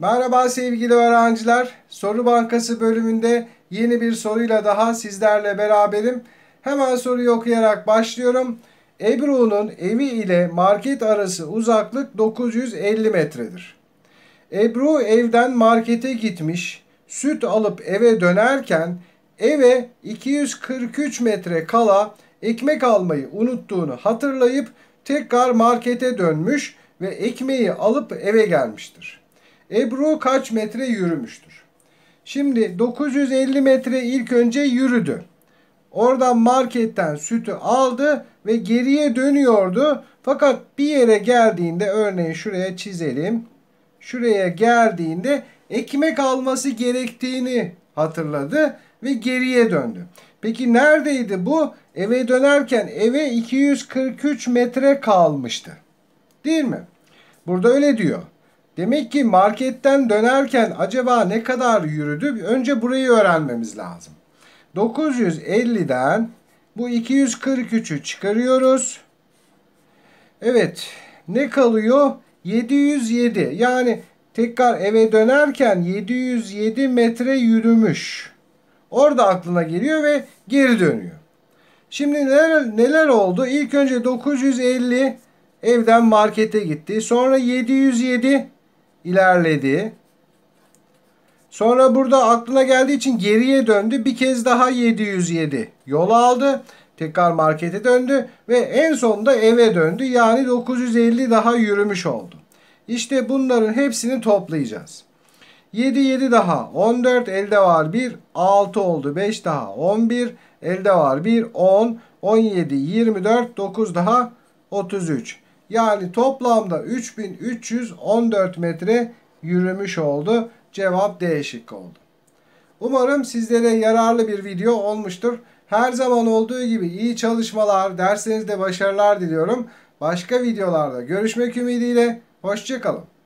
Merhaba sevgili öğrenciler. Soru Bankası bölümünde yeni bir soruyla daha sizlerle beraberim. Hemen soruyu okuyarak başlıyorum. Ebru'nun evi ile market arası uzaklık 950 metredir. Ebru evden markete gitmiş, süt alıp eve dönerken eve 243 metre kala ekmek almayı unuttuğunu hatırlayıp tekrar markete dönmüş ve ekmeği alıp eve gelmiştir. Ebru kaç metre yürümüştür? Şimdi 950 metre ilk önce yürüdü. Oradan marketten sütü aldı ve geriye dönüyordu. Fakat bir yere geldiğinde örneğin şuraya çizelim. Şuraya geldiğinde ekmek alması gerektiğini hatırladı ve geriye döndü. Peki neredeydi bu? Eve dönerken eve 243 metre kalmıştı. Değil mi? Burada öyle diyor. Demek ki marketten dönerken acaba ne kadar yürüdü? Önce burayı öğrenmemiz lazım. 950'den bu 243'ü çıkarıyoruz. Evet. Ne kalıyor? 707. Yani tekrar eve dönerken 707 metre yürümüş. Orada aklına geliyor ve geri dönüyor. Şimdi neler, neler oldu? İlk önce 950 evden markete gitti. Sonra 707 ilerledi. Sonra burada aklına geldiği için geriye döndü. Bir kez daha 707 yol aldı. Tekrar markete döndü ve en sonunda eve döndü. Yani 950 daha yürümüş oldu. İşte bunların hepsini toplayacağız. 7 7 daha 14 elde var 1 6 oldu 5 daha 11 elde var 1 10 17 24 9 daha 33. Yani toplamda 3314 metre yürümüş oldu. Cevap D şıkkı oldu. Umarım sizlere yararlı bir video olmuştur. Her zaman olduğu gibi iyi çalışmalar, derslerinizde başarılar diliyorum. Başka videolarda görüşmek ümidiyle. Hoşçakalın.